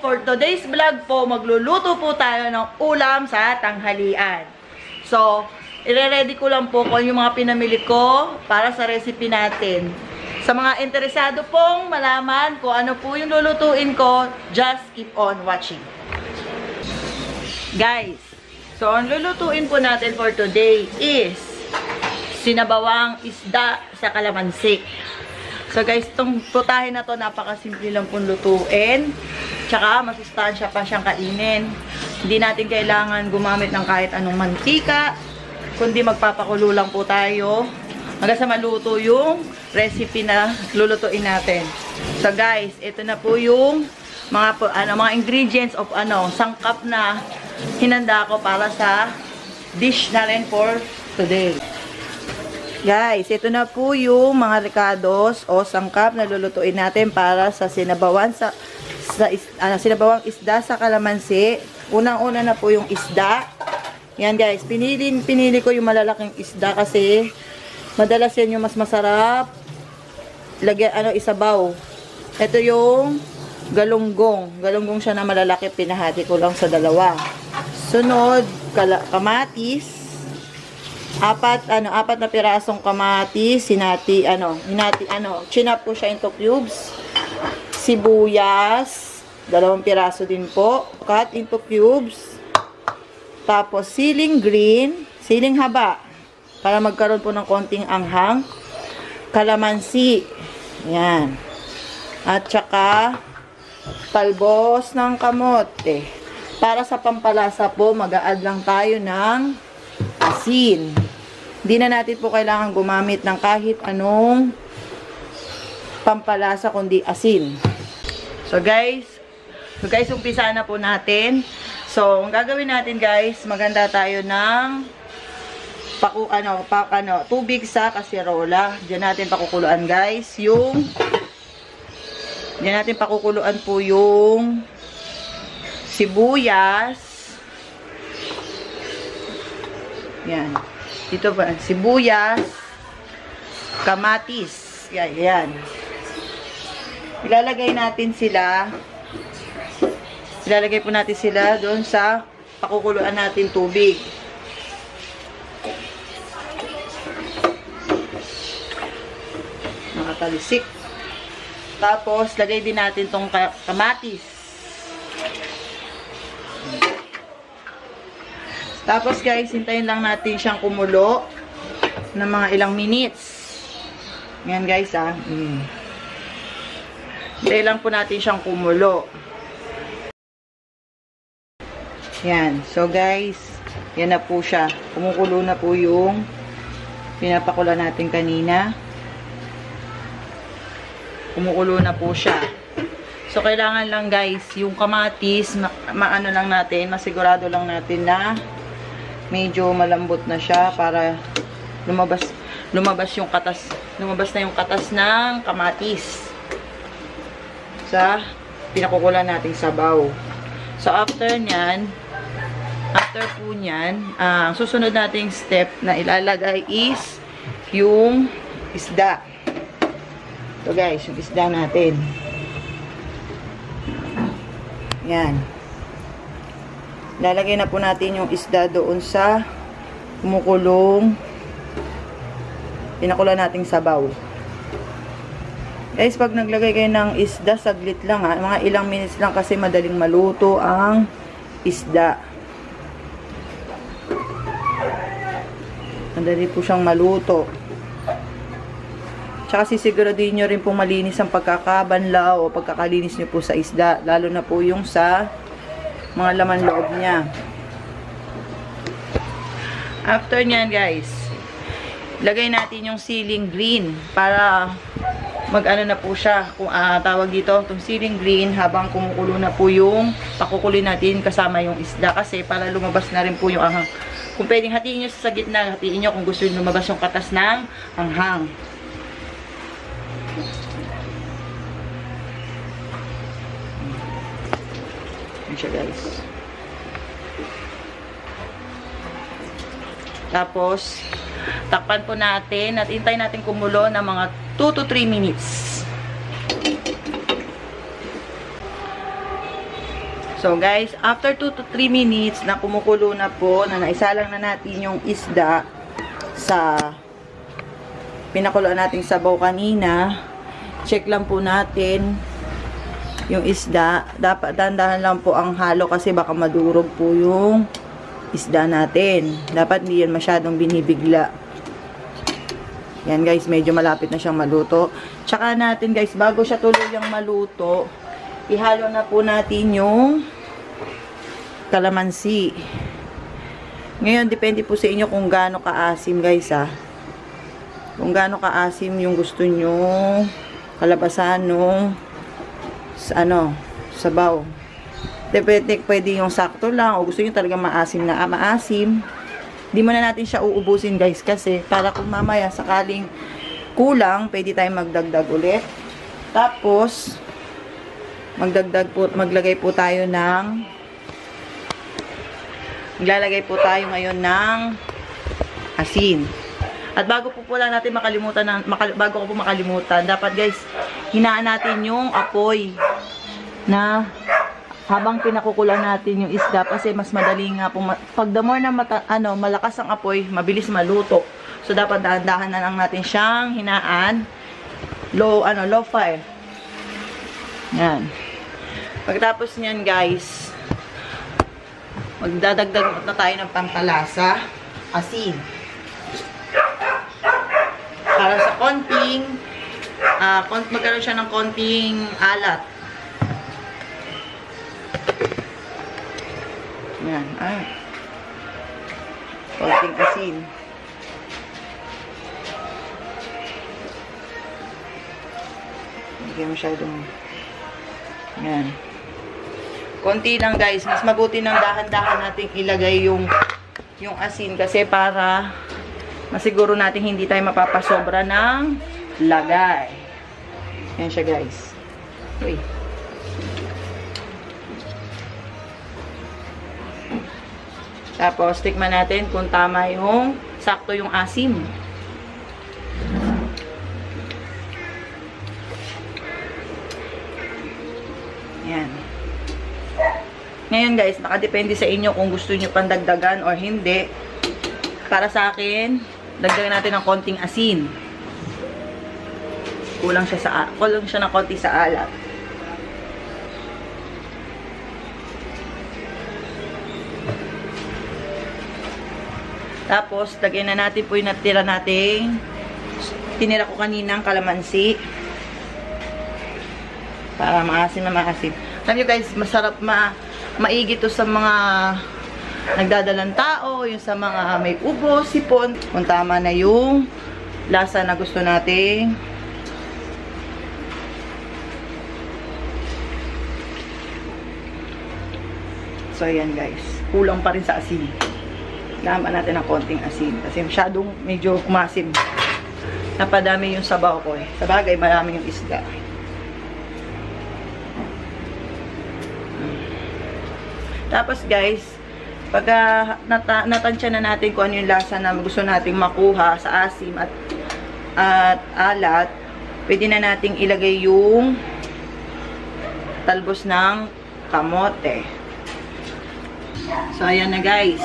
for today's vlog po, magluluto po tayo ng ulam sa tanghalian. So, ire-ready ko lang po kung yung mga pinamili ko para sa recipe natin. Sa mga interesado pong malaman kung ano po yung lulutuin ko, just keep on watching. Guys, so ang lulutuin po natin for today is sinabawang isda sa kalamansi. So guys, itong putahe na to, napakasimple lang pong lutuin. Tsaka, masustansya pa siyang kainin. Hindi natin kailangan gumamit ng kahit anong mantika, kundi magpapakulo lang po tayo hanggang sa maluto yung recipe na lulutuin natin. So guys, ito na po yung mga ano mga ingredients of ano, sangkap na hinanda ko para sa dish na rin for today. Guys, ito na po yung mga ricados o sangkap na lulutuin natin para sa sinabawan sa, sa is, ano, sinabawang isda sa kalamansi. Unang-una na po yung isda. Yan guys, pinili, pinili ko yung malalaking isda kasi madalas yan yung mas masarap. Lagyan, ano, isabaw. Ito yung galunggong. Galunggong siya na malalaki, pinahati ko lang sa dalawa. Sunod, kala, kamatis apat ano apat na pirasong kamatis sinati ano hinati ano chinap ko siya into cubes sibuyas dalawang piraso din po cut into cubes tapos siling green siling haba para magkaroon po ng konting anghang kalamansi yan at saka talbos ng kamote para sa pampalasa po mag-a-add lang tayo ng asin. Hindi na natin po kailangan gumamit ng kahit anong pampalasa kundi asin. So guys, so guys, umpisa na po natin. So, ang gagawin natin guys, maganda tayo ng paku, ano, pa, ano, tubig sa kasirola. Diyan natin pakukuluan guys, yung Diyan natin pakukuluan po yung sibuyas Yan. Dito pa, sibuyas, kamatis. Yan, yan. Ilalagay natin sila, ilalagay po natin sila doon sa pakukuluan natin tubig. Nakatalisik. Tapos, lagay din natin tong kamatis. Tapos guys, hintayin lang natin siyang kumulo ng mga ilang minutes. Yan guys ah. Mm. Lang po natin siyang kumulo. Yan. So guys, yan na po siya. Kumukulo na po yung pinapakula natin kanina. Kumukulo na po siya. So, kailangan lang guys, yung kamatis, maano ma lang natin, masigurado lang natin na medyo malambot na siya para lumabas lumabas yung katas lumabas na yung katas ng kamatis sa pinakukulan nating sabaw. So after nyan after po nyan ang uh, susunod nating step na ilalagay is yung isda. Ito guys yung isda natin. Yan. Lalagay na po natin yung isda doon sa kumukulong pinakulan nating sabaw. Guys, pag naglagay kayo ng isda, saglit lang ha. Mga ilang minutes lang kasi madaling maluto ang isda. Madali po siyang maluto. Tsaka sisiguraduhin nyo rin po malinis ang pagkakabanlaw o pagkakalinis nyo po sa isda. Lalo na po yung sa mga laman loob niya. After nyan guys, lagay natin yung ceiling green para mag-ano na po siya, kung uh, tawag dito, itong ceiling green habang kumukulo na po yung pakukulin natin kasama yung isda kasi para lumabas na rin po yung anghang. Kung pwedeng hatiin nyo sa gitna, hatiin nyo kung gusto nyo lumabas yung katas ng anghang. siya guys. Tapos, takpan po natin at intay natin kumulo ng mga 2 to 3 minutes. So guys, after 2 to 3 minutes na kumukulo na po, na naisalang na natin yung isda sa pinakuloan nating sabaw kanina, check lang po natin yung isda. Dapat dandahan lang po ang halo kasi baka madurog po yung isda natin. Dapat hindi yan masyadong binibigla. Yan guys, medyo malapit na siyang maluto. Tsaka natin guys, bago siya tuluyang maluto, ihalo na po natin yung kalamansi. Ngayon, depende po sa inyo kung gaano kaasim guys ha. Kung gaano kaasim yung gusto nyo kalabasan nung sa ano, sabaw. Depende, pwede yung sakto lang o gusto nyo talaga maasim na ah, maasim. Di mo na natin siya uubusin guys kasi para kung mamaya sakaling kulang, pwede tayong magdagdag ulit. Tapos, magdagdag po, maglagay po tayo ng maglalagay po tayo ngayon ng asin. At bago po pala natin makalimutan ng, makal, bago ko po makalimutan, dapat guys, hinaan natin yung apoy na habang pinakukulan natin yung isda kasi mas madali nga po, pag the more na mata, ano, malakas ang apoy, mabilis maluto. So dapat dahan-dahan na lang natin siyang hinaan. Low, ano, low fire. Yan. Pagtapos niyan guys, magdadagdag na tayo ng pampalasa, asin. Para sa konting, kont magkaroon siya ng konting alat. Yan, ay. Konting asin. Hindi masyadong yan. Konti lang guys, mas mabuti ng dahan-dahan nating ilagay yung yung asin kasi para masiguro natin hindi tayo mapapasobra ng lagay. Yan siya guys. Uy. Tapos, tikman natin kung tama yung sakto yung asim. Yan. Ngayon guys, nakadepende sa inyo kung gusto nyo pandagdagan or hindi. Para sa akin, dagdagan natin ng konting asin. Kulang siya sa kulang siya ng konti sa alat. Tapos, lagyan na natin po yung natira nating tinira ko kaninang kalamansi. Para maasim na maasim. Alam nyo guys, masarap ma maigi to sa mga nagdadalang tao, yung sa mga may ubo, sipon. Kung tama na yung lasa na gusto nating So, ayan guys. Kulang pa rin sa asin. Kailangan natin ng konting asin. Kasi masyadong medyo kumasim. Napadami yung sabaw ko eh. Sa bagay, marami yung isda. Tapos guys, pagka nata natansya na natin kung ano yung lasa na gusto nating makuha sa asim at, at alat, pwede na nating ilagay yung talbos ng kamote. So, ayan na guys.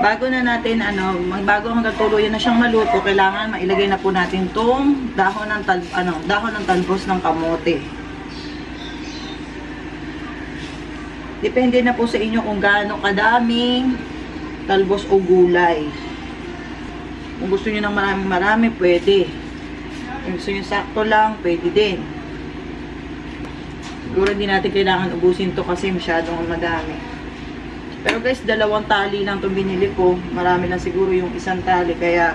Bago na natin, ano, magbago hanggang tuluyan na siyang maluto, kailangan mailagay na po natin tong dahon ng, tal ano, dahon ng talbos ng kamote. Depende na po sa inyo kung gaano kadaming talbos o gulay. Kung gusto niyo ng maraming marami, pwede. Kung gusto niyo sakto lang, pwede din. Siguro hindi natin kailangan ubusin to kasi masyadong madami. Pero guys, dalawang tali lang itong binili ko. Marami lang siguro yung isang tali. Kaya,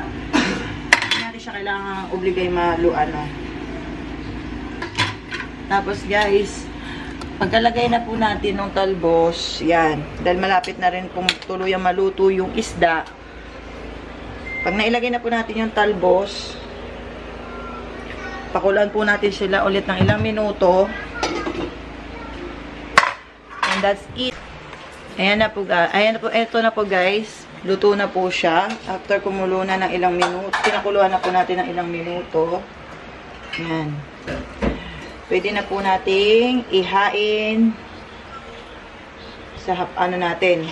hindi siya kailangan obligay malu ano. Tapos guys, pagkalagay na po natin ng talbos, yan. Dahil malapit na rin kung tuluyang maluto yung isda. Pag nailagay na po natin yung talbos, pakulan po natin sila ulit ng ilang minuto. And that's it. Ayan na po. Ayan na po, eto na po guys. Luto na po siya. After kumulo na ng ilang minuto, pinakuluan na po natin ng ilang minuto. Ayan. Pwede na po nating ihain sa ano natin.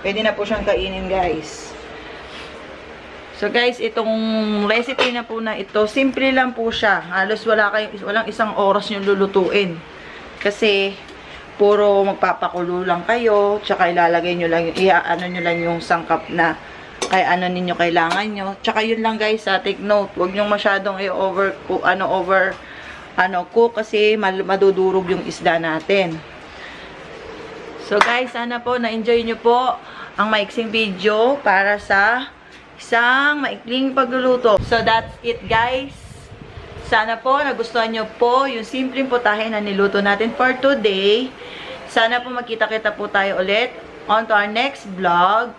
Pwede na po siyang kainin, guys. So guys, itong recipe na po na ito, simple lang po siya. Halos wala kayo, walang isang oras yung lulutuin. Kasi, puro magpapakulo lang kayo, tsaka ilalagay nyo lang, iaano nyo lang yung sangkap na kay ano ninyo kailangan nyo. Tsaka yun lang guys, ha, take note, huwag nyo masyadong i-over, ano, over, ano, cook kasi madudurog yung isda natin. So guys, sana po na-enjoy nyo po ang maiksing video para sa isang maikling pagluluto. So that's it guys. Sana po nagustuhan nyo po yung simpleng putahe na niluto natin for today. Sana po makita-kita po tayo ulit on to our next vlog.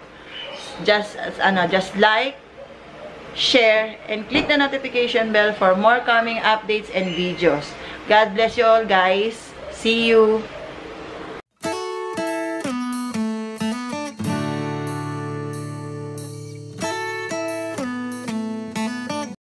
Just ano, just like, share, and click the notification bell for more coming updates and videos. God bless you all guys. See you.